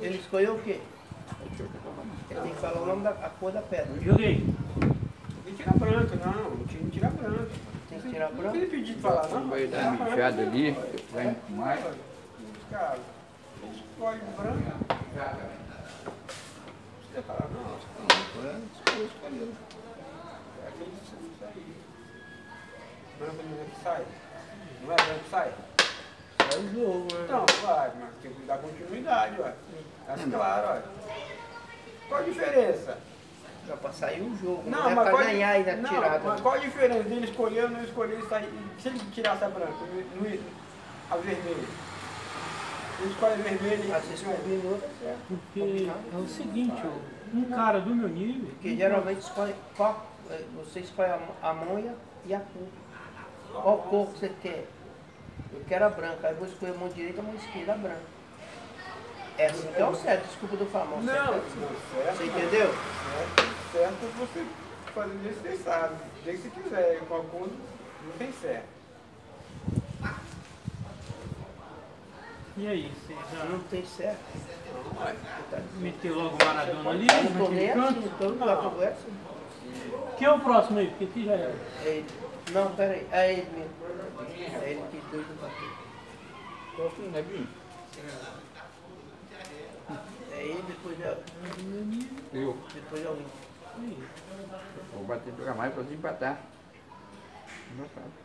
Ele escolheu o quê? Ele tem que falar o nome da a cor da pedra. Joguei. Tem que tirar branca, não. Não tinha que tirar branca. Tem que tirar Não branco. tem pedido falar, não. Vai dar uma mijada ali, vai mais. Cara, escolhe branca. Você falar, não. Escolheu. É aquele isso aí. Branco não é que sai. Não é branco que sai? É o jogo, né? Então, vai, mas tem que dar continuidade, ué. Tá claro, ué. Qual a diferença? Dá pra sair o jogo. Não, Não, é mas pra qual, ganhar aí na não, tirada. mas qual a diferença dele escolher ou não escolher e sair? Se ele tirasse a branca, no, no, a vermelha. Ele escolhe a vermelha e. Mas vocês combinam, tá certo. Porque é o seguinte, ó, um cara do meu nível. Porque geralmente escolhe qual, eh, você escolhe a, a mão e a, e a cor. Qual cor que você quer? Eu quero a branca, aí vou escolher a mão direita e a mão esquerda, a branca. É assim que é o certo, desculpa do famoso. Não, certo é não, certo. Você entendeu? Certo, certo é você fazer do jeito que você sabe. Do jeito que você quiser. Com a cor não tem certo. E aí, você já Não tem certo. Meteu logo o Maradona ali? Naquele assim, canto? todo é assim. Quem é o próximo aí? Porque aqui já era. É ele. Não, peraí, é ele mesmo. É ele dois não bateu. Qual foi o Nebinho? É ele, depois é, Eu. depois Link. Aí. Vou bater jogar mais pra desempatar. Empatado.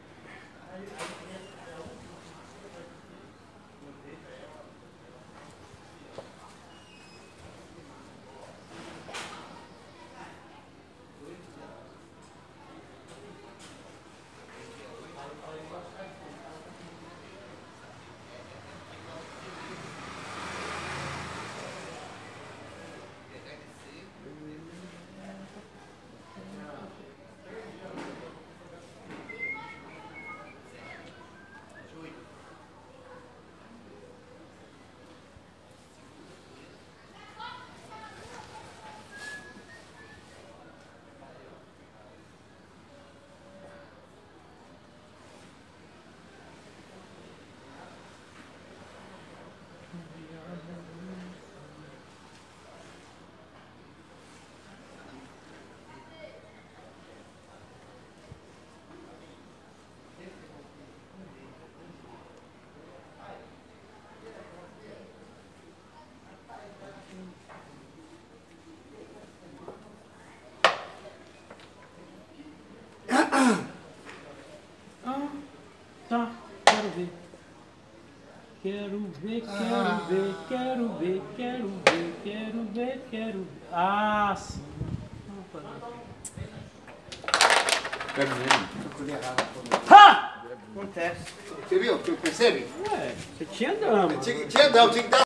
Ah, tá. Quero ver. Quero ver, quero ver, quero ver, quero ver, quero ver, quero ver. Ah, sim. Opa. Pega mesmo. Ha! Acontece. Você viu? Você percebe? Ué, você tinha dama. Tinha, tinha, não, tinha que dar